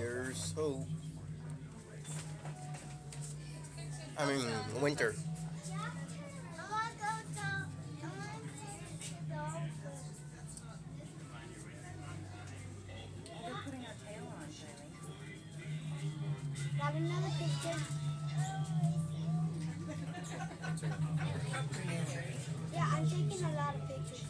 Here's hope. I mean, winter. Got another picture. Yeah, I'm taking a lot of pictures.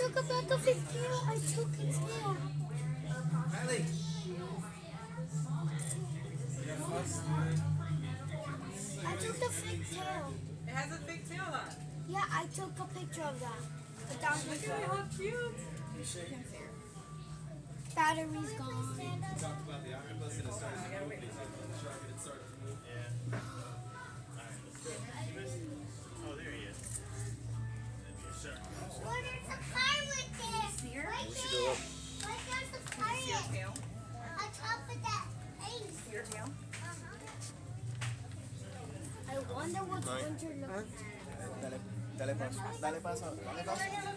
took a back of his tail. I took his tail. I took the fake tail. It has a big tail on. Yeah, I took a picture of that. But that Look at how cute. battery's gone. What is the pirate there? See her? Right We should go up. What is the See her pirate? tail? On top of that face. Tail? I wonder what Right. winter looks like. Dale, dale paso, dale paso, dale paso.